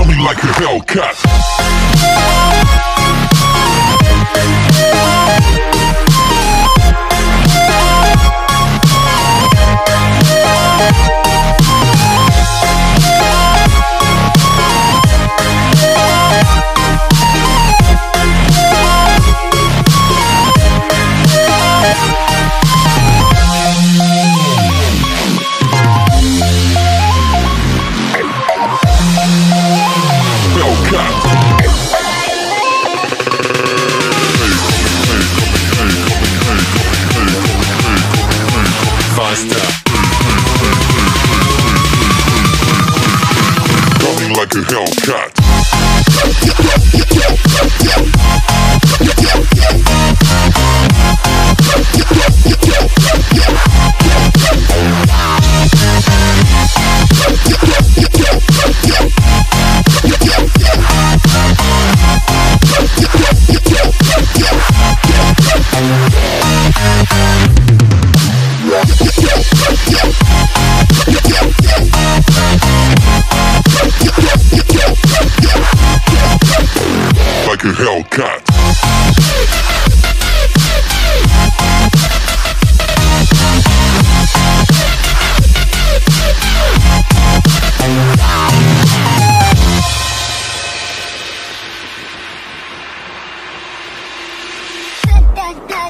Kill me like a Hellcat. Faster. Coming like a Hellcat. Like